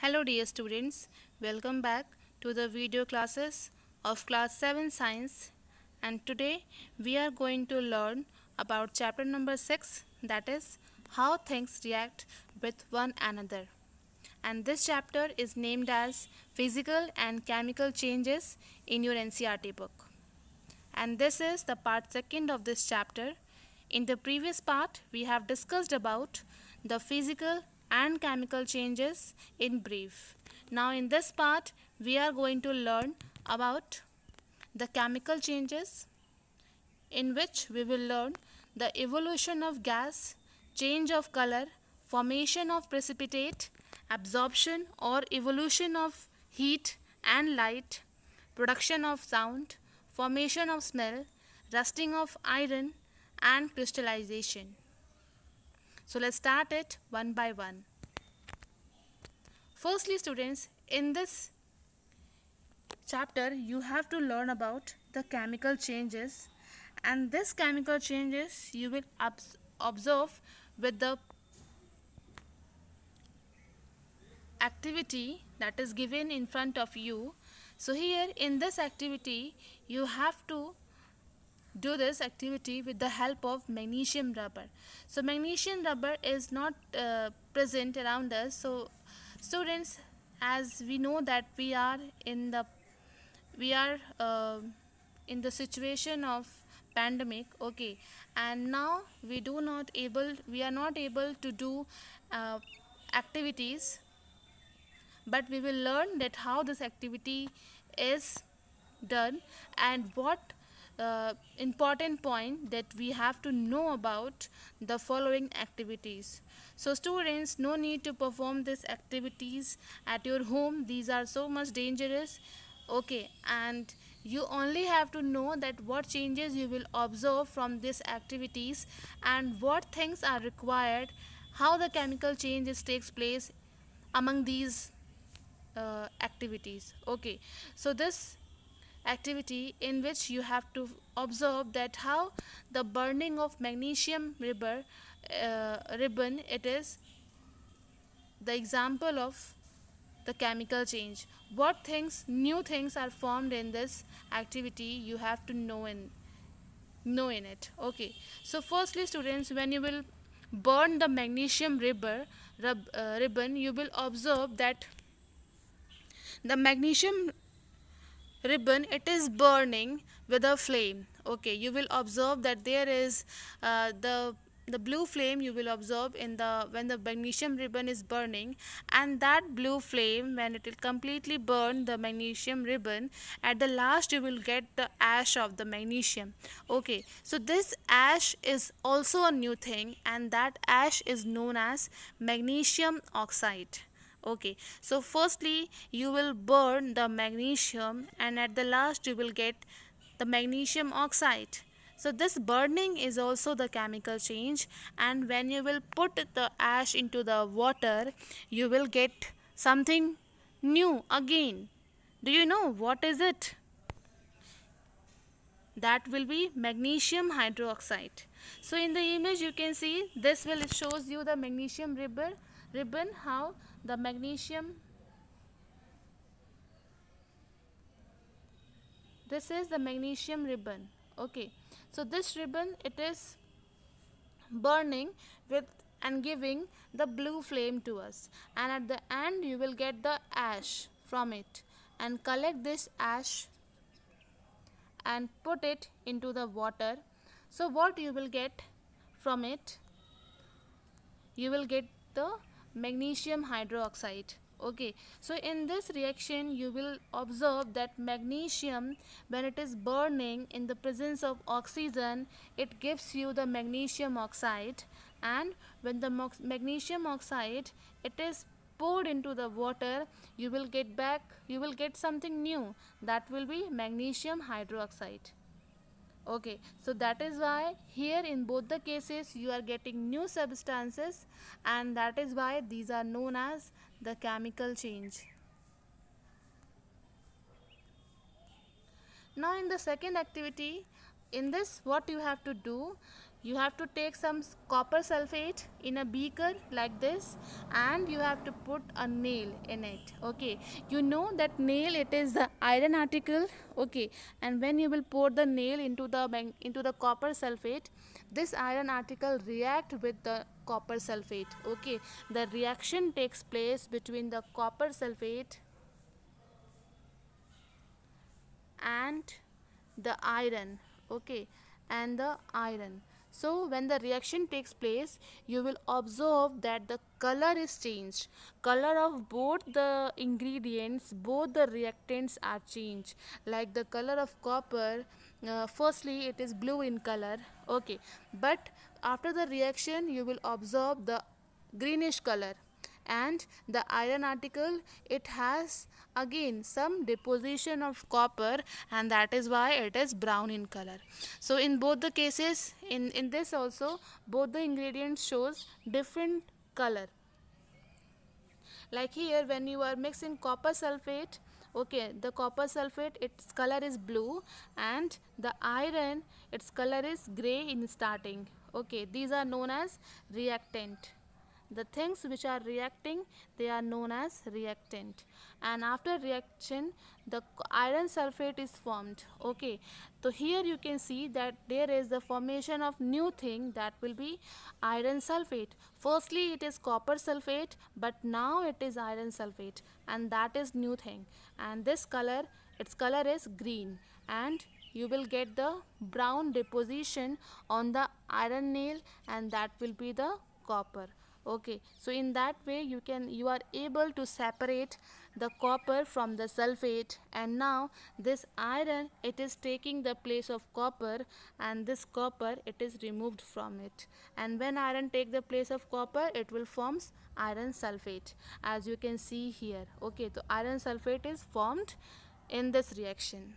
Hello dear students, welcome back to the video classes of class 7 science and today we are going to learn about chapter number 6 that is how things react with one another. And this chapter is named as physical and chemical changes in your NCERT book. And this is the part second of this chapter. In the previous part we have discussed about the physical and chemical changes in brief. Now in this part we are going to learn about the chemical changes in which we will learn the evolution of gas, change of color, formation of precipitate, absorption or evolution of heat and light, production of sound, formation of smell, rusting of iron and crystallization. So let's start it one by one. Firstly students, in this chapter you have to learn about the chemical changes and this chemical changes you will observe with the activity that is given in front of you. So here in this activity you have to do this activity with the help of magnesium rubber. So magnesium rubber is not uh, present around us. So students as we know that we are in the we are uh, in the situation of pandemic okay and now we do not able we are not able to do uh, activities but we will learn that how this activity is done and what uh, important point that we have to know about the following activities. So students no need to perform these activities at your home. These are so much dangerous. Okay and you only have to know that what changes you will observe from these activities and what things are required how the chemical changes takes place among these uh, activities. Okay so this activity in which you have to observe that how the burning of magnesium uh, ribbon it is the example of the chemical change. What things new things are formed in this activity you have to know in know in it. Okay. So firstly students when you will burn the magnesium rubber rub, uh, ribbon you will observe that the magnesium ribbon it is burning with a flame. Okay you will observe that there is uh, the the blue flame you will observe in the when the magnesium ribbon is burning and that blue flame when it will completely burn the magnesium ribbon at the last you will get the ash of the magnesium. Okay so this ash is also a new thing and that ash is known as magnesium oxide okay. So firstly you will burn the magnesium and at the last you will get the magnesium oxide. So this burning is also the chemical change and when you will put the ash into the water you will get something new again. Do you know what is it? That will be magnesium hydroxide. So in the image you can see this will shows you the magnesium ribbon ribbon how the magnesium. This is the magnesium ribbon. Okay. So this ribbon it is burning with and giving the blue flame to us. And at the end you will get the ash from it. And collect this ash and put it into the water. So what you will get from it? You will get the magnesium hydroxide. Okay so in this reaction you will observe that magnesium when it is burning in the presence of oxygen it gives you the magnesium oxide. And when the magnesium oxide it is poured into the water you will get back you will get something new. That will be magnesium hydroxide okay so that is why here in both the cases you are getting new substances and that is why these are known as the chemical change. Now in the second activity in this what you have to do you have to take some copper sulfate in a beaker like this and you have to put a nail in it okay? You know that nail it is the iron article okay? And when you will pour the nail into the into the copper sulfate this iron article react with the copper sulfate okay? The reaction takes place between the copper sulfate and the iron okay? And the iron so when the reaction takes place, you will observe that the color is changed. Color of both the ingredients, both the reactants are changed. Like the color of copper, uh, firstly it is blue in color, okay. But after the reaction, you will observe the greenish color and the iron article it has again some deposition of copper and that is why it is brown in color. So in both the cases in in this also both the ingredients shows different color. Like here when you are mixing copper sulfate okay the copper sulfate its color is blue and the iron its color is gray in starting. Okay these are known as reactant the things which are reacting they are known as reactant. And after reaction the iron sulfate is formed. Okay. So here you can see that there is the formation of new thing that will be iron sulfate. Firstly it is copper sulfate but now it is iron sulfate and that is new thing. And this color its color is green. And you will get the brown deposition on the iron nail and that will be the copper okay so in that way you can you are able to separate the copper from the sulfate. And now this iron it is taking the place of copper and this copper it is removed from it. And when iron take the place of copper it will forms iron sulfate as you can see here. Okay so iron sulfate is formed in this reaction.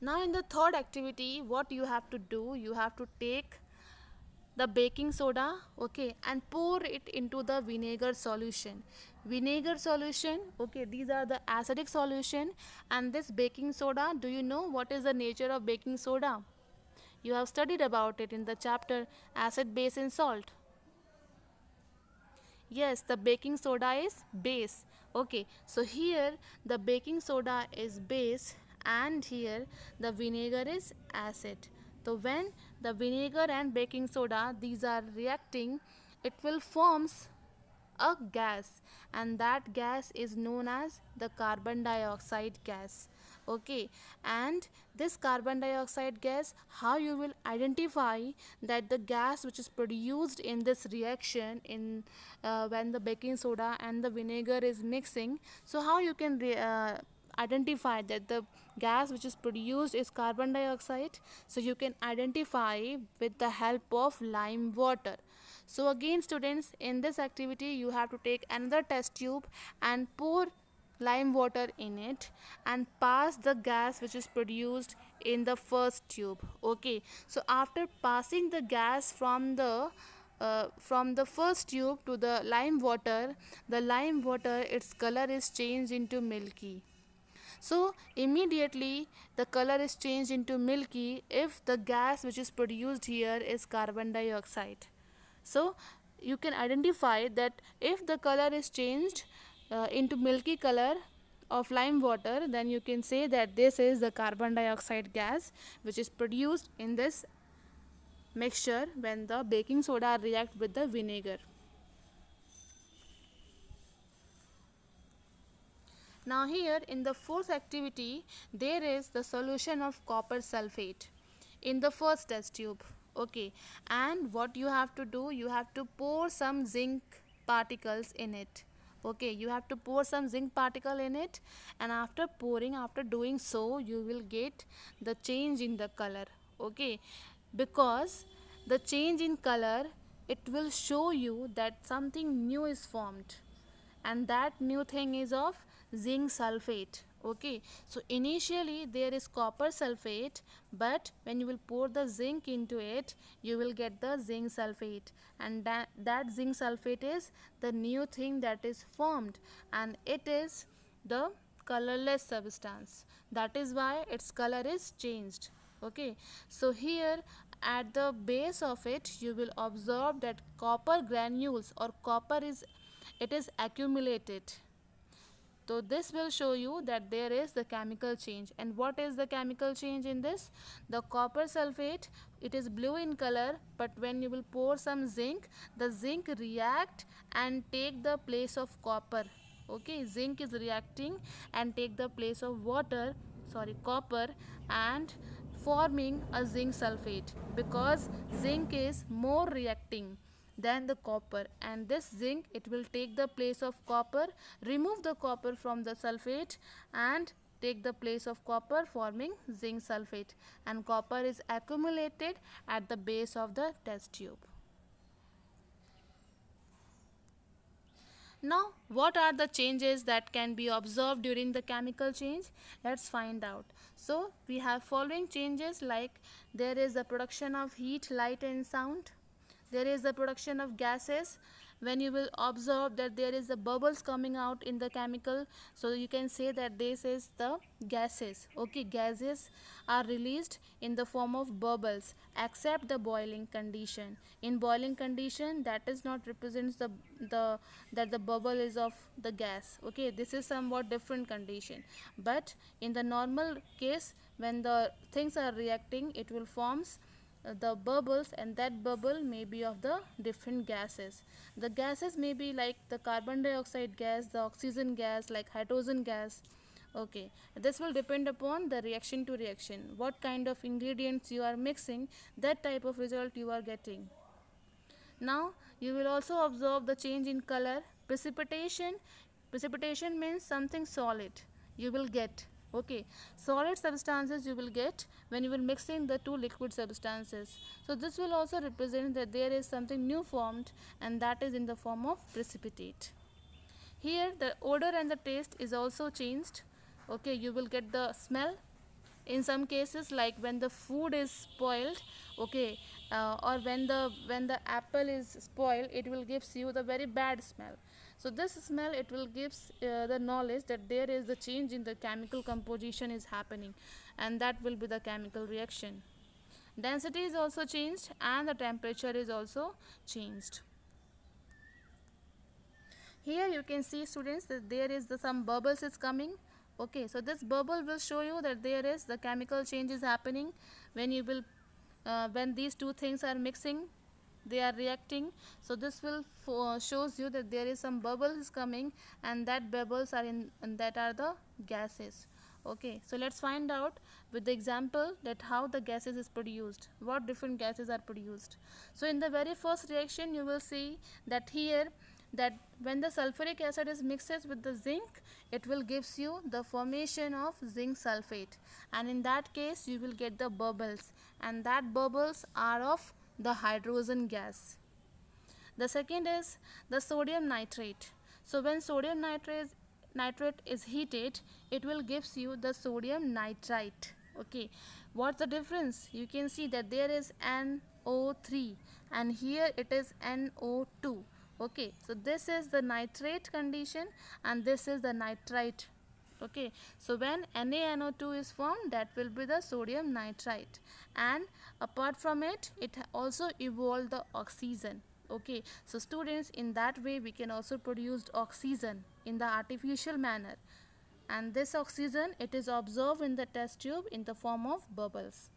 Now in the third activity what you have to do you have to take the baking soda okay and pour it into the vinegar solution. Vinegar solution okay these are the acidic solution. And this baking soda do you know what is the nature of baking soda? You have studied about it in the chapter acid base and salt. Yes the baking soda is base okay. So here the baking soda is base and here the vinegar is acid. So when the vinegar and baking soda these are reacting it will forms a gas and that gas is known as the carbon dioxide gas. Okay and this carbon dioxide gas how you will identify that the gas which is produced in this reaction in uh, when the baking soda and the vinegar is mixing so how you can uh, identify that the gas which is produced is carbon dioxide. So you can identify with the help of lime water. So again students in this activity you have to take another test tube and pour lime water in it and pass the gas which is produced in the first tube. Okay. So after passing the gas from the uh, from the first tube to the lime water the lime water its color is changed into milky so immediately the color is changed into milky if the gas which is produced here is carbon dioxide. So you can identify that if the color is changed uh, into milky color of lime water then you can say that this is the carbon dioxide gas which is produced in this mixture when the baking soda react with the vinegar. Now here in the fourth activity there is the solution of copper sulfate in the first test tube. Okay. And what you have to do you have to pour some zinc particles in it. Okay. You have to pour some zinc particle in it. And after pouring after doing so you will get the change in the color. Okay. Because the change in color it will show you that something new is formed. And that new thing is of zinc sulfate okay? So initially there is copper sulfate but when you will pour the zinc into it you will get the zinc sulfate. And that, that zinc sulfate is the new thing that is formed and it is the colorless substance. That is why its color is changed okay? So here at the base of it you will observe that copper granules or copper is it is accumulated so this will show you that there is the chemical change. And what is the chemical change in this? The copper sulfate it is blue in color but when you will pour some zinc the zinc react and take the place of copper. Okay zinc is reacting and take the place of water sorry copper and forming a zinc sulfate. Because zinc is more reacting than the copper and this zinc it will take the place of copper remove the copper from the sulfate and take the place of copper forming zinc sulfate and copper is accumulated at the base of the test tube. Now, what are the changes that can be observed during the chemical change? Let's find out. So, we have following changes like there is the production of heat, light and sound there is the production of gases. When you will observe that there is the bubbles coming out in the chemical so you can say that this is the gases. Okay gases are released in the form of bubbles except the boiling condition. In boiling condition that is not represents the the that the bubble is of the gas. Okay this is somewhat different condition. But in the normal case when the things are reacting it will forms Uh, the bubbles and that bubble may be of the different gases. The gases may be like the carbon dioxide gas the oxygen gas like hydrogen gas. Okay this will depend upon the reaction to reaction. What kind of ingredients you are mixing that type of result you are getting. Now you will also observe the change in color. Precipitation precipitation means something solid you will get okay solid substances you will get when you will mixing the two liquid substances. So this will also represent that there is something new formed and that is in the form of precipitate. Here the odor and the taste is also changed. Okay you will get the smell. In some cases like when the food is spoiled okay uh, or when the when the apple is spoiled it will gives you the very bad smell so this smell it will gives uh, the knowledge that there is the change in the chemical composition is happening and that will be the chemical reaction. Density is also changed and the temperature is also changed. Here you can see students that there is the some bubbles is coming. Okay so this bubble will show you that there is the chemical change is happening. When you will uh, when these two things are mixing they are reacting. So this will shows you that there is some bubbles coming and that bubbles are in that are the gases. Okay so let's find out with the example that how the gases is produced what different gases are produced. So in the very first reaction you will see that here that when the sulfuric acid is mixes with the zinc it will gives you the formation of zinc sulfate. And in that case you will get the bubbles. And that bubbles are of the hydrogen gas. The second is the sodium nitrate. So when sodium nitrate nitrate is heated, it will gives you the sodium nitrite. Okay, what's the difference? You can see that there is NO3 and here it is NO2. Okay, so this is the nitrate condition and this is the nitrite okay so when NaNO2 is formed that will be the sodium nitrite and apart from it it also evolved the oxygen okay? So students in that way we can also produce oxygen in the artificial manner. And this oxygen it is observed in the test tube in the form of bubbles.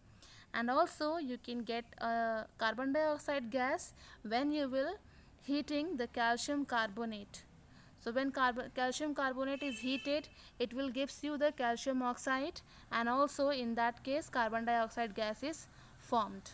And also you can get a carbon dioxide gas when you will heating the calcium carbonate. So when calcium carbonate is heated, it will gives you the calcium oxide. And also in that case carbon dioxide gas is formed.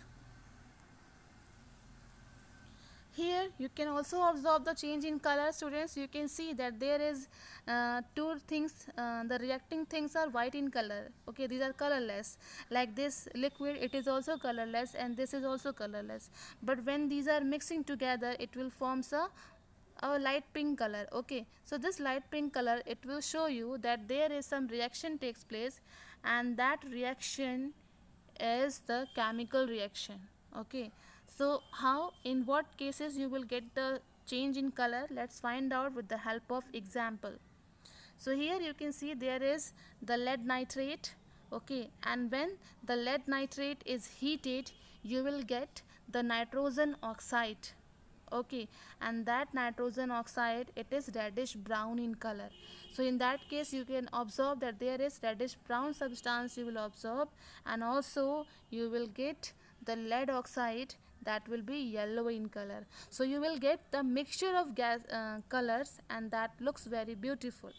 Here you can also observe the change in color students. You can see that there is uh, two things, uh, the reacting things are white in color. Okay, these are colorless. Like this liquid, it is also colorless and this is also colorless. But when these are mixing together, it will form a a light pink color okay so this light pink color it will show you that there is some reaction takes place and that reaction is the chemical reaction okay? So how in what cases you will get the change in color? Let's find out with the help of example. So here you can see there is the lead nitrate okay? And when the lead nitrate is heated you will get the nitrogen oxide okay and that nitrogen oxide it is reddish brown in color. So in that case you can observe that there is reddish brown substance you will observe and also you will get the lead oxide that will be yellow in color. So you will get the mixture of gas uh, colors and that looks very beautiful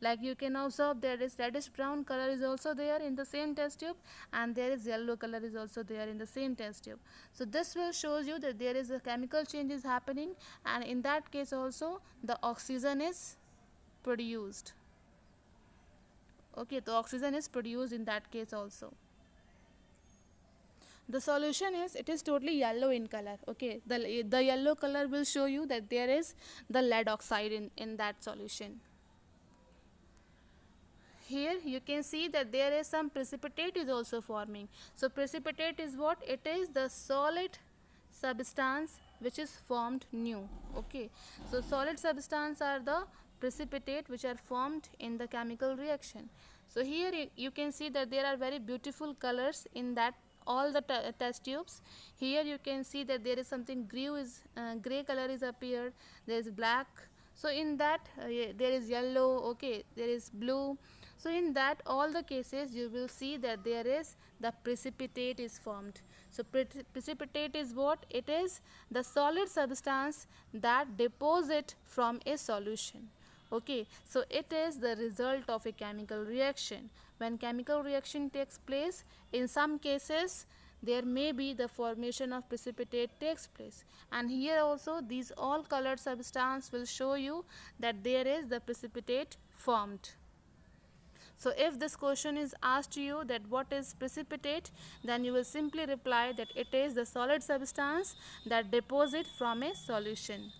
like you can observe there is reddish brown color is also there in the same test tube and there is yellow color is also there in the same test tube. So this will shows you that there is a chemical change is happening and in that case also the oxygen is produced. Okay the oxygen is produced in that case also. The solution is it is totally yellow in color. Okay the the yellow color will show you that there is the lead oxide in in that solution here you can see that there is some precipitate is also forming. So precipitate is what? It is the solid substance which is formed new. Okay. So solid substance are the precipitate which are formed in the chemical reaction. So here you can see that there are very beautiful colors in that all the test tubes. Here you can see that there is something gray is uh, gray color is appeared there is black. So in that uh, there is yellow okay there is blue so in that all the cases you will see that there is the precipitate is formed. So pre precipitate is what? It is the solid substance that deposit from a solution. Okay, so it is the result of a chemical reaction. When chemical reaction takes place, in some cases there may be the formation of precipitate takes place and here also these all colored substance will show you that there is the precipitate formed. So if this question is asked to you that what is precipitate, then you will simply reply that it is the solid substance that deposit from a solution.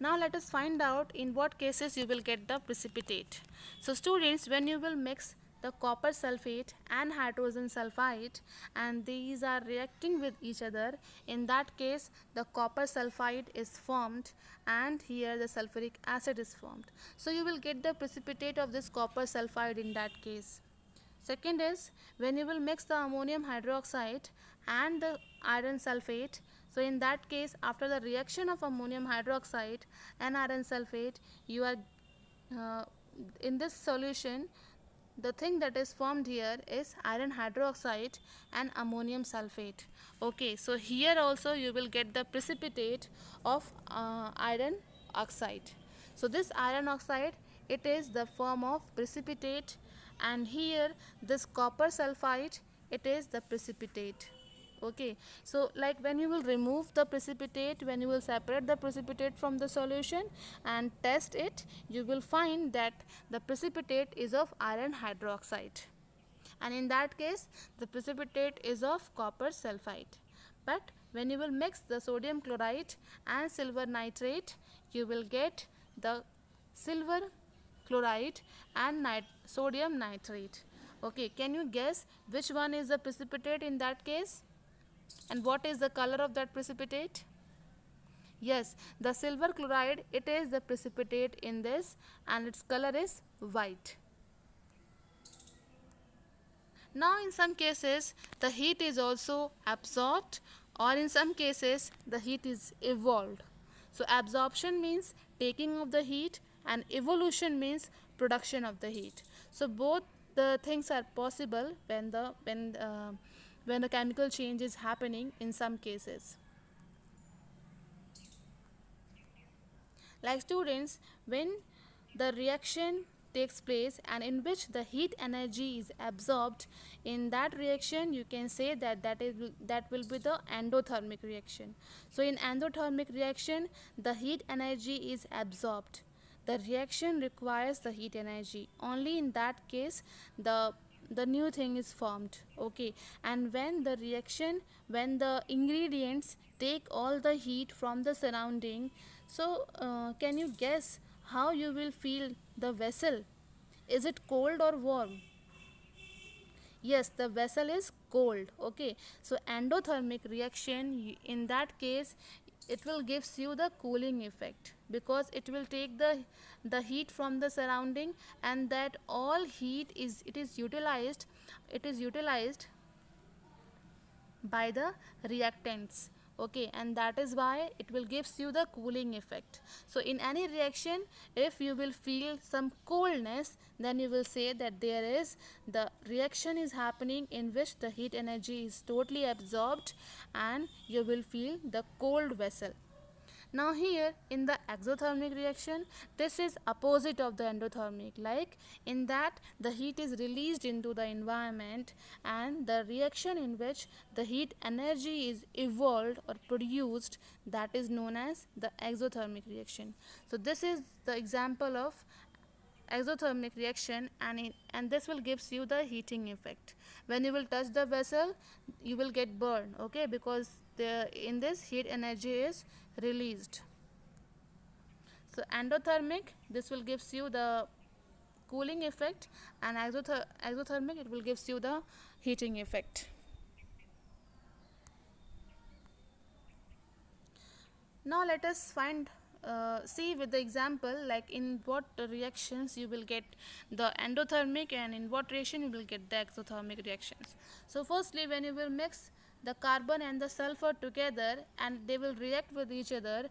Now let us find out in what cases you will get the precipitate. So students, when you will mix the copper sulfate and hydrogen sulfide and these are reacting with each other. In that case the copper sulfide is formed and here the sulfuric acid is formed. So you will get the precipitate of this copper sulfide in that case. Second is when you will mix the ammonium hydroxide and the iron sulfate so in that case after the reaction of ammonium hydroxide and iron sulfate you are uh, in this solution the thing that is formed here is iron hydroxide and ammonium sulfate. Okay so here also you will get the precipitate of uh, iron oxide. So this iron oxide it is the form of precipitate and here this copper sulfide it is the precipitate okay so like when you will remove the precipitate when you will separate the precipitate from the solution and test it you will find that the precipitate is of iron hydroxide. And in that case the precipitate is of copper sulfide. But when you will mix the sodium chloride and silver nitrate you will get the silver chloride and nit sodium nitrate. Okay can you guess which one is the precipitate in that case and what is the color of that precipitate? Yes, the silver chloride, it is the precipitate in this and its color is white. Now in some cases, the heat is also absorbed or in some cases, the heat is evolved. So absorption means taking of the heat and evolution means production of the heat. So both the things are possible when the when uh, when a chemical change is happening in some cases. Like students, when the reaction takes place and in which the heat energy is absorbed in that reaction you can say that that is that will be the endothermic reaction. So in endothermic reaction the heat energy is absorbed. The reaction requires the heat energy. Only in that case the the new thing is formed okay? And when the reaction when the ingredients take all the heat from the surrounding so uh, can you guess how you will feel the vessel? Is it cold or warm? Yes the vessel is cold okay? So endothermic reaction in that case it will gives you the cooling effect because it will take the the heat from the surrounding and that all heat is it is utilized it is utilized by the reactants okay? And that is why it will gives you the cooling effect. So in any reaction if you will feel some coldness then you will say that there is the reaction is happening in which the heat energy is totally absorbed and you will feel the cold vessel now here in the exothermic reaction, this is opposite of the endothermic. Like in that the heat is released into the environment and the reaction in which the heat energy is evolved or produced that is known as the exothermic reaction. So this is the example of exothermic reaction and, it, and this will gives you the heating effect. When you will touch the vessel, you will get burned, okay, because the, in this heat energy is released. So endothermic, this will gives you the cooling effect and exother exothermic, it will gives you the heating effect. Now let us find uh, see with the example like in what reactions you will get the endothermic and in what reaction you will get the exothermic reactions. So firstly when you will mix the carbon and the sulfur together and they will react with each other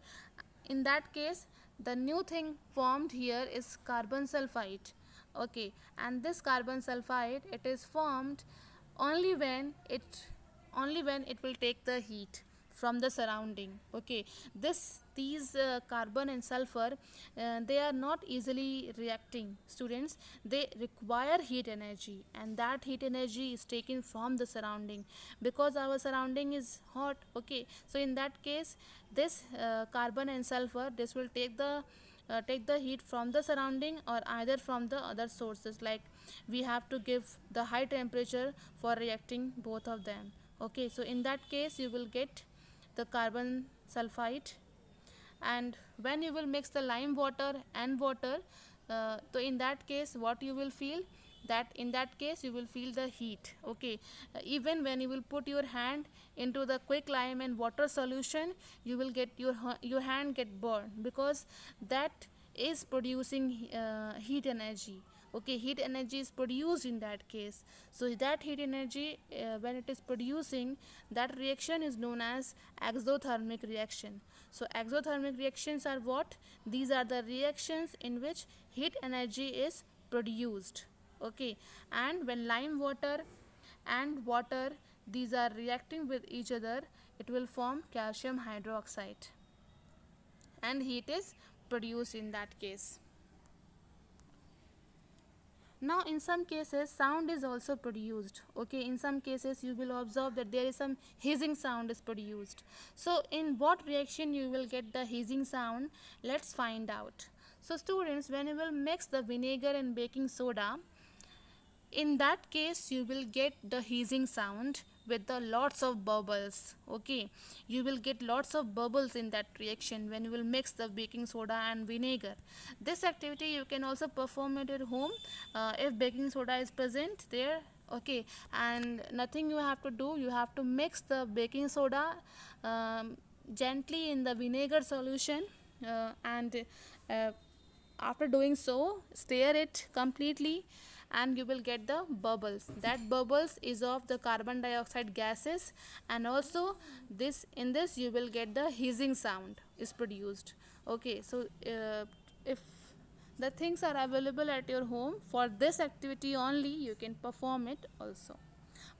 in that case the new thing formed here is carbon sulfide okay and this carbon sulfide it is formed only when it only when it will take the heat from the surrounding okay this these uh, carbon and sulfur uh, they are not easily reacting. Students they require heat energy and that heat energy is taken from the surrounding because our surrounding is hot okay? So in that case this uh, carbon and sulfur this will take the uh, take the heat from the surrounding or either from the other sources like we have to give the high temperature for reacting both of them okay? So in that case you will get the carbon sulfide and when you will mix the lime water and water uh, so in that case what you will feel? That in that case you will feel the heat okay? Uh, even when you will put your hand into the quick lime and water solution you will get your your hand get burned because that is producing uh, heat energy okay? Heat energy is produced in that case. So that heat energy uh, when it is producing that reaction is known as exothermic reaction so exothermic reactions are what? These are the reactions in which heat energy is produced. Okay. And when lime water and water these are reacting with each other it will form calcium hydroxide. And heat is produced in that case now in some cases sound is also produced okay? In some cases you will observe that there is some hissing sound is produced. So in what reaction you will get the hissing sound? Let's find out. So students when you will mix the vinegar and baking soda in that case you will get the hissing sound with the lots of bubbles okay? You will get lots of bubbles in that reaction when you will mix the baking soda and vinegar. This activity you can also perform at your home uh, if baking soda is present there okay? And nothing you have to do you have to mix the baking soda um, gently in the vinegar solution uh, and uh, after doing so stir it completely and you will get the bubbles. That bubbles is of the carbon dioxide gases and also this in this you will get the hissing sound is produced. Okay so uh, if the things are available at your home for this activity only you can perform it also.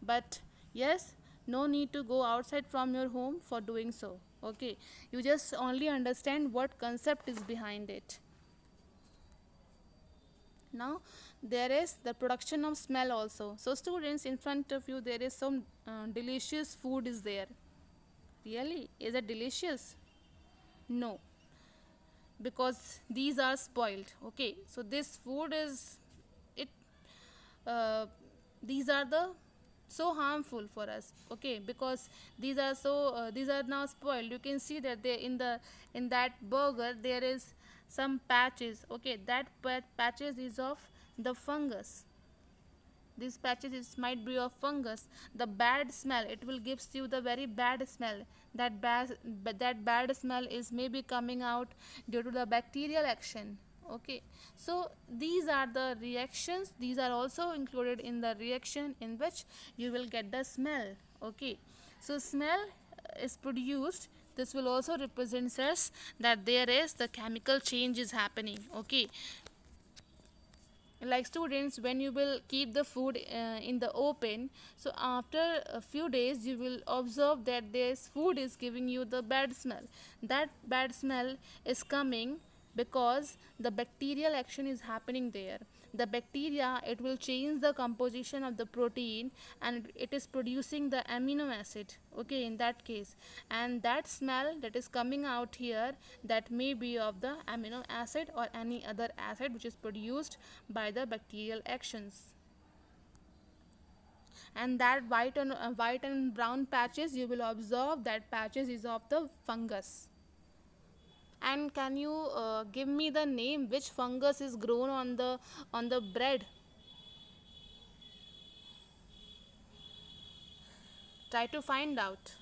But yes no need to go outside from your home for doing so. Okay you just only understand what concept is behind it now there is the production of smell also. So students in front of you there is some uh, delicious food is there. Really? Is it delicious? No. Because these are spoiled. Okay. So this food is it uh, these are the so harmful for us. Okay. Because these are so uh, these are now spoiled. You can see that they in the in that burger there is some patches. Okay that patches is of the fungus. These patches is might be of fungus. The bad smell it will gives you the very bad smell. That bad that bad smell is maybe coming out due to the bacterial action. Okay so these are the reactions. These are also included in the reaction in which you will get the smell. Okay so smell uh, is produced this will also represents us that there is the chemical change is happening okay? Like students when you will keep the food uh, in the open so after a few days you will observe that this food is giving you the bad smell. That bad smell is coming because the bacterial action is happening there. The bacteria it will change the composition of the protein and it is producing the amino acid okay in that case. And that smell that is coming out here that may be of the amino acid or any other acid which is produced by the bacterial actions. And that white and uh, white and brown patches you will observe that patches is of the fungus and can you uh, give me the name which fungus is grown on the on the bread? Try to find out.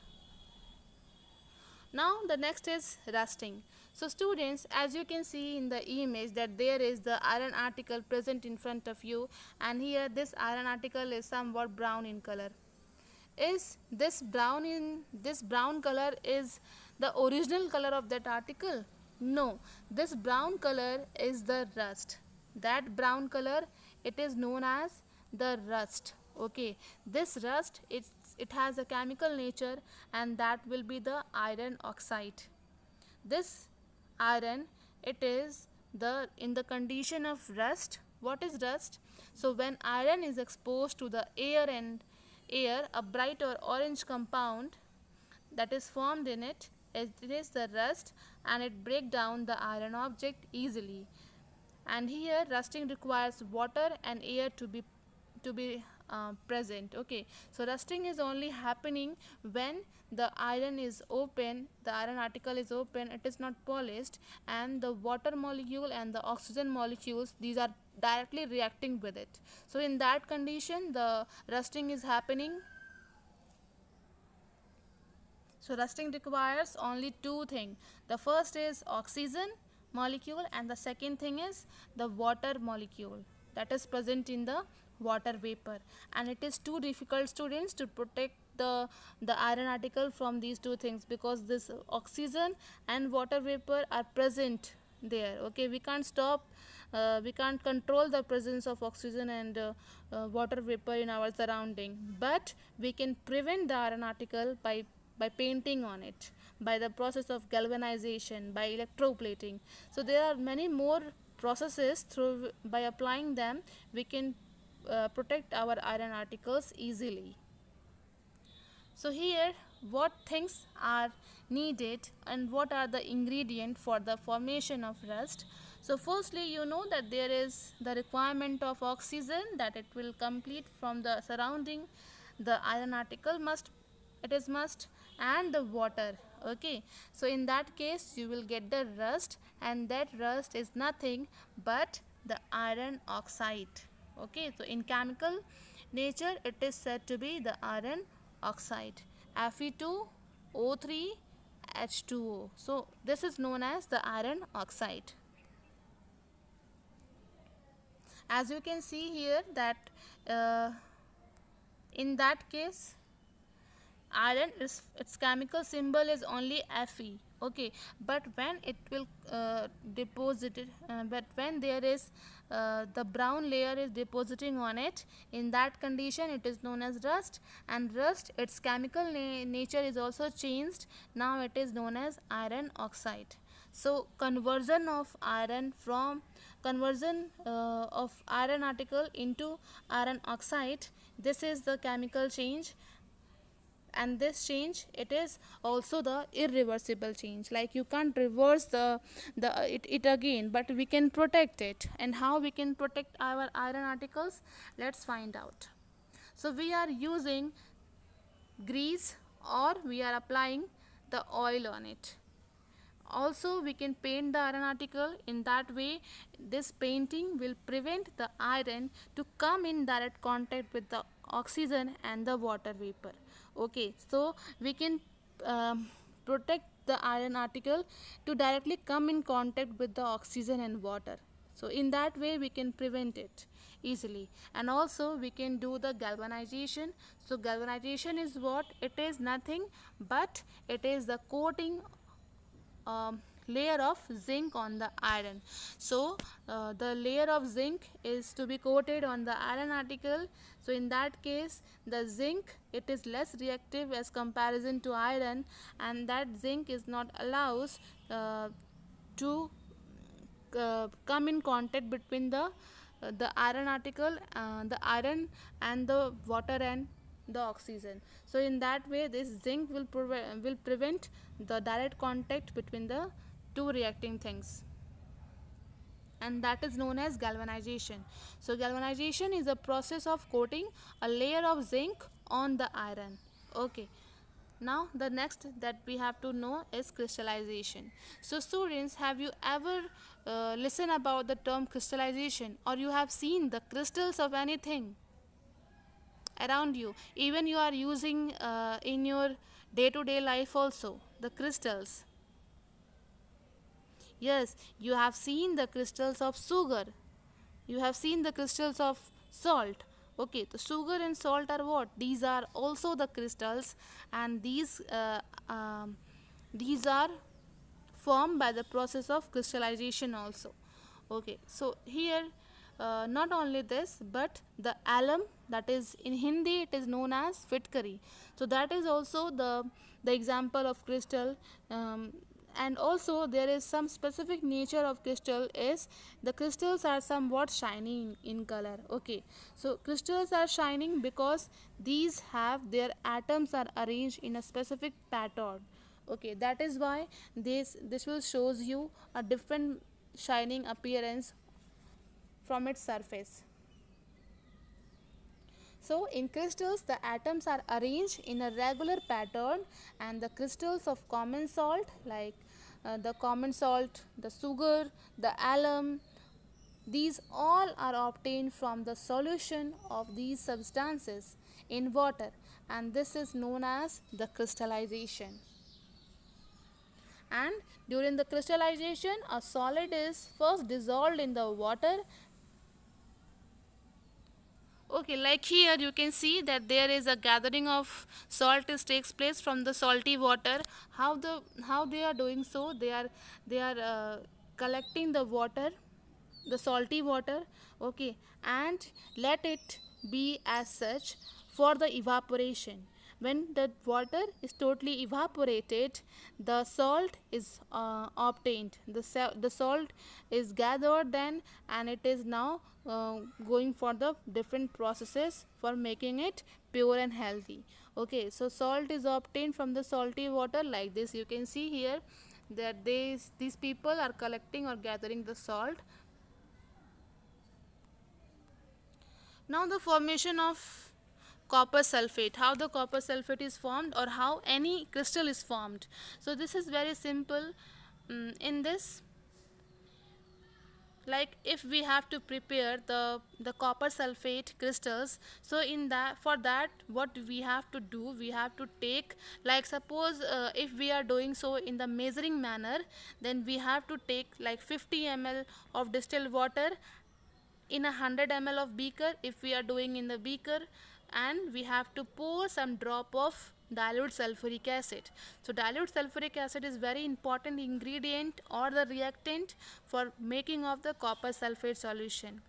Now the next is rusting so students as you can see in the image that there is the iron article present in front of you and here this iron article is somewhat brown in color. Is this brown in this brown color is the original color of that article? No, this brown color is the rust. That brown color, it is known as the rust. Okay, this rust, it's, it has a chemical nature and that will be the iron oxide. This iron, it is the in the condition of rust. What is rust? So when iron is exposed to the air and air, a bright or orange compound that is formed in it it is the rust and it break down the iron object easily. And here rusting requires water and air to be to be uh, present okay? So rusting is only happening when the iron is open the iron article is open it is not polished and the water molecule and the oxygen molecules these are directly reacting with it. So in that condition the rusting is happening so rusting requires only two things. The first is oxygen molecule and the second thing is the water molecule that is present in the water vapor. And it is too difficult students to protect the the iron article from these two things because this oxygen and water vapor are present there. Okay we can't stop uh, we can't control the presence of oxygen and uh, uh, water vapor in our surrounding. But we can prevent the iron article by by painting on it, by the process of galvanization, by electroplating. So there are many more processes through by applying them we can uh, protect our iron articles easily. So here what things are needed and what are the ingredient for the formation of rust. So firstly you know that there is the requirement of oxygen that it will complete from the surrounding the iron article must it is must and the water okay? So in that case you will get the rust and that rust is nothing but the iron oxide okay? So in chemical nature it is said to be the iron oxide Fe2O3 H2O so this is known as the iron oxide. As you can see here that uh, in that case iron is its chemical symbol is only Fe okay. But when it will uh, deposit it, uh, but when there is uh, the brown layer is depositing on it in that condition it is known as rust and rust its chemical na nature is also changed. Now it is known as iron oxide. So conversion of iron from conversion uh, of iron article into iron oxide this is the chemical change and this change it is also the irreversible change. Like you can't reverse the the it, it again but we can protect it. And how we can protect our iron articles? Let's find out. So we are using grease or we are applying the oil on it. Also we can paint the iron article in that way. This painting will prevent the iron to come in direct contact with the oxygen and the water vapor okay so we can um, protect the iron article to directly come in contact with the oxygen and water. So in that way we can prevent it easily. And also we can do the galvanization. So galvanization is what? It is nothing but it is the coating um, layer of zinc on the iron. So uh, the layer of zinc is to be coated on the iron article. So in that case the zinc it is less reactive as comparison to iron and that zinc is not allows uh, to uh, come in contact between the uh, the iron article uh, the iron and the water and the oxygen. So in that way this zinc will, will prevent the direct contact between the two reacting things. And that is known as galvanization. So galvanization is a process of coating a layer of zinc on the iron. Okay. Now the next that we have to know is crystallization. So students have you ever uh, listen about the term crystallization? Or you have seen the crystals of anything around you? Even you are using uh, in your day-to-day -day life also the crystals yes you have seen the crystals of sugar. You have seen the crystals of salt. Okay the sugar and salt are what? These are also the crystals and these uh, um, these are formed by the process of crystallization also. Okay so here uh, not only this but the alum that is in Hindi it is known as fitkari so that is also the the example of crystal um, and also there is some specific nature of crystal is the crystals are somewhat shining in color. Okay. So crystals are shining because these have their atoms are arranged in a specific pattern. Okay. That is why this this will shows you a different shining appearance from its surface. So in crystals the atoms are arranged in a regular pattern and the crystals of common salt like uh, the common salt, the sugar, the alum, these all are obtained from the solution of these substances in water and this is known as the crystallization. And during the crystallization, a solid is first dissolved in the water okay like here you can see that there is a gathering of salt is takes place from the salty water. How the how they are doing so? They are they are uh, collecting the water the salty water okay and let it be as such for the evaporation when the water is totally evaporated the salt is uh, obtained. The, the salt is gathered then and it is now uh, going for the different processes for making it pure and healthy. Okay so salt is obtained from the salty water like this. You can see here that these these people are collecting or gathering the salt. Now the formation of copper sulfate how the copper sulfate is formed or how any crystal is formed. So this is very simple um, in this. Like if we have to prepare the the copper sulfate crystals so in that for that what we have to do we have to take like suppose uh, if we are doing so in the measuring manner then we have to take like 50 ml of distilled water in a 100 ml of beaker. If we are doing in the beaker and we have to pour some drop of dilute sulfuric acid. So dilute sulfuric acid is very important ingredient or the reactant for making of the copper sulfate solution.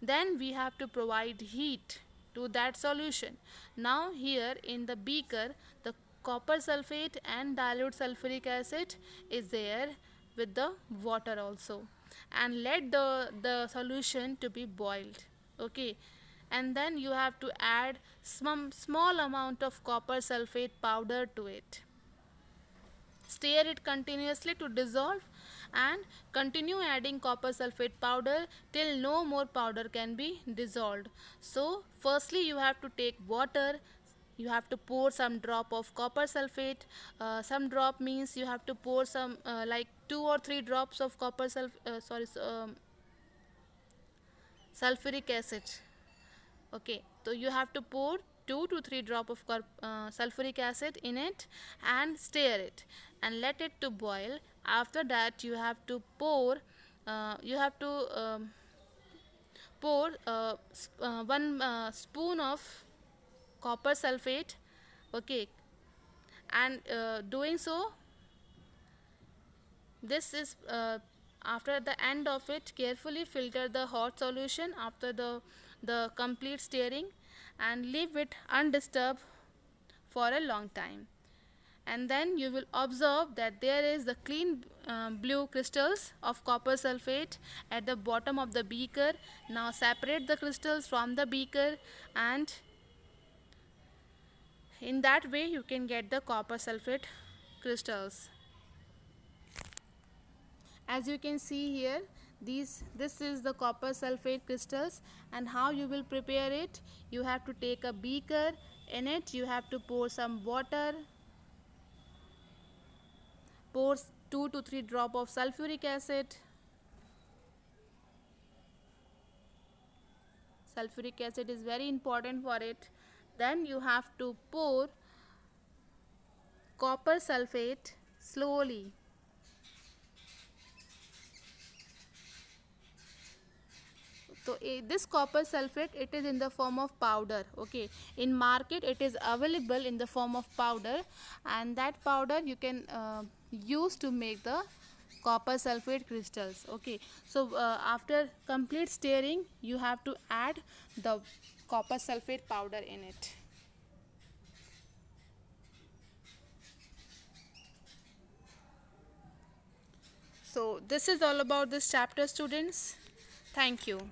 Then we have to provide heat to that solution. Now here in the beaker the copper sulfate and dilute sulfuric acid is there with the water also and let the the solution to be boiled okay and then you have to add some small amount of copper sulfate powder to it. Stir it continuously to dissolve and continue adding copper sulfate powder till no more powder can be dissolved. So firstly you have to take water, you have to pour some drop of copper sulfate uh, some drop means you have to pour some uh, like two or three drops of copper sulf uh, sorry um, sulfuric acid okay so you have to pour 2 to 3 drop of uh, sulfuric acid in it and stir it and let it to boil. After that you have to pour uh, you have to um, pour uh, uh, one uh, spoon of copper sulfate okay and uh, doing so this is after the end of it carefully filter the hot solution after the the complete stirring and leave it undisturbed for a long time. And then you will observe that there is the clean uh, blue crystals of copper sulfate at the bottom of the beaker. Now separate the crystals from the beaker and in that way you can get the copper sulfate crystals. As you can see here these this is the copper sulfate crystals and how you will prepare it. You have to take a beaker. In it you have to pour some water. Pour 2 to 3 drop of sulfuric acid. Sulfuric acid is very important for it. Then you have to pour copper sulfate slowly so this copper sulfate it is in the form of powder okay? In market it is available in the form of powder. And that powder you can uh, use to make the copper sulfate crystals okay? So uh, after complete stirring you have to add the copper sulfate powder in it. So this is all about this chapter students. Thank you